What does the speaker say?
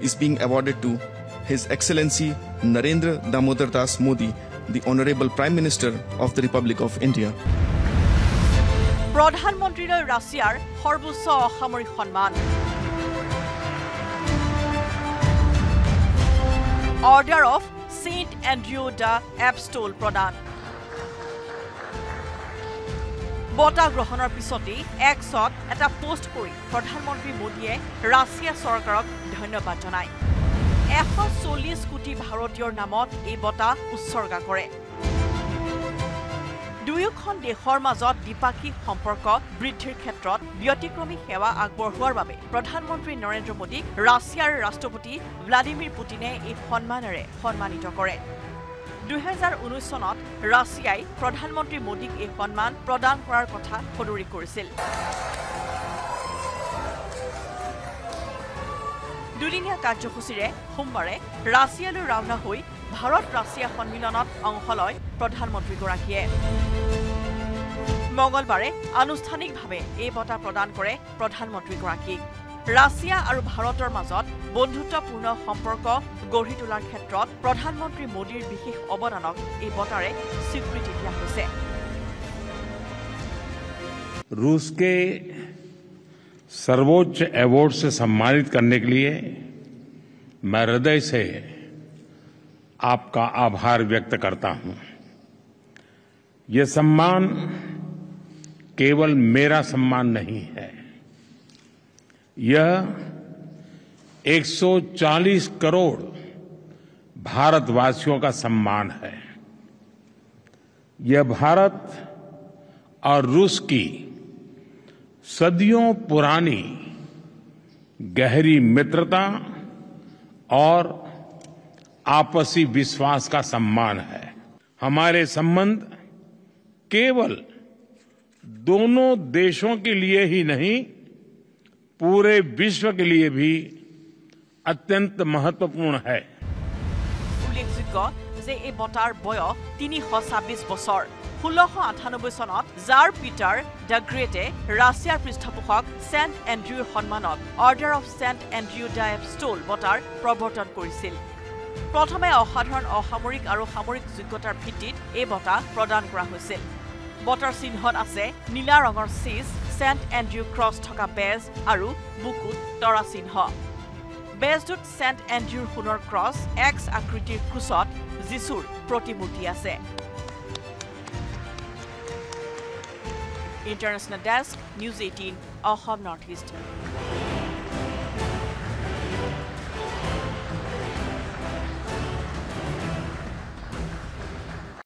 is being awarded to His Excellency Narendra Damodar Das Modi, the Honorable Prime Minister of the Republic of India. প্ৰধানমন্ত্ৰীলৈ ৰাছিয়াৰ সৰ্বোচ্চ অসামৰিক সন্মান Order of Saint Andrew the Apostle প্ৰদান বঁটা গ্ৰহণৰ পিছতেই এক্সত এটা পোষ্ট কৰি প্ৰধানমন্ত্ৰী মোদীয়ে ৰাছিয়া চৰকাৰক ধন্যবাদ জনায়। এশ চল্লিছ কোটি ভাৰতীয়ৰ নামত এই বঁটা উৎসৰ্গা কৰে। দুয়োখন দেশৰ মাজত দ্বিপাক্ষিক সম্পৰ্ক বৃদ্ধিৰ ক্ষেত্ৰত ব্যতিক্ৰমী সেৱা আগবঢ়োৱাৰ বাবে প্ৰধানমন্ত্ৰী নৰেন্দ্ৰ মোদীক ৰাছিয়াৰ ৰাষ্ট্ৰপতি ভ্লাডিমিৰ পুটিনে এই সন্মানেৰে সন্মানিত কৰে। দুহেজাৰ ঊনৈছ চনত ৰাছিয়াই প্ৰধানমন্ত্ৰী মোদীক এই সন্মান প্ৰদান কৰাৰ কথা সদৰি কৰিছিল। দুদিনীয়া কাৰ্যসূচীৰে সোমবাৰে ৰাছিয়ালৈ ৰাওনা হৈ ভাৰত ৰাছিয়া সন্মিলনত অংশ লয় প্ৰধানমন্ত্ৰীগৰাকীয়ে। মঙলবাৰে আনুষ্ঠানিকভাৱে এই বঁটা প্ৰদান কৰে প্ৰধানমন্ত্ৰীগৰাকীক ৰাছিয়া আৰু ভাৰতৰ মাজত বন্ধুত্বপূৰ্ণ সম্পৰ্ক গঢ়ি তোলাৰ ক্ষেত্ৰত প্ৰধানমন্ত্ৰী মোদীৰ বিশেষ অৱদানক এই বঁটাৰে স্বীকৃতি দিয়া হৈছে रूस के सर्वोच्च अवार्ड से सम्मानित करने के लिए मैं हृदय से आपका आभार व्यक्त करता हूं ये सम्मान केवल मेरा सम्मान नहीं है यह 140 करोड़ भारतवासियों का सम्मान है। यह भारत और रूस की सदियों पुरानी गहरी मित्रता और आपसी विश्वास का सम्मान है। हमारे संबंध केवल दोनों देशों के लिए ही नहीं पूरे विश्व के लिए भी अत्यंत महत्वपूर्ण है উল্লেখযোগ্য যে এই বঁটাৰ বয়স তিনিশ ছাব্বিছ বছৰ ষোল্লশ আঠানব্বৈ চনত জাৰ পিটাৰ দ্য গ্ৰেটে ৰাছিয়াৰ পৃষ্ঠপোষক ছেণ্ট এণ্ড্ৰিউৰ সন্মানত Order of Saint Andrew the Apostle বঁটাৰ প্ৰৱৰ্তন কৰিছিল প্ৰথমে অসাধাৰণ অসামৰিক আৰু সামৰিক যোগ্যতাৰ ভিত্তিত এই বঁটা প্ৰদান কৰা হৈছিল বঁটাৰ চিহ্নত আছে নীলা ৰঙৰ চিজ ছেণ্ট এণ্ড্ৰিউ ক্ৰছ থকা বেজ আৰু বুকুত তৰা চিহ্ন। বেজটোত ছেণ্ট এণ্ড্ৰিউৰ সোণৰ ক্ৰছ এক্স আকৃতিৰ ক্ৰুচত যীশুৰ প্ৰতিমূৰ্তি আছে। International desk news eighteen Assam north east.